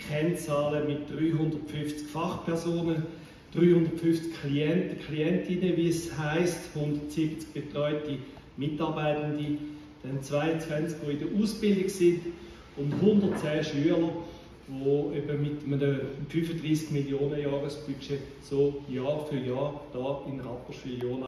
Kennzahlen mit 350 Fachpersonen, 350 Klienten, Klientinnen, wie es heißt, 170 betreute Mitarbeitende, dann 22, die in der Ausbildung sind und 110 Schüler, die eben mit einem 35 Millionen Jahresbudget so Jahr für Jahr da in Rapperswil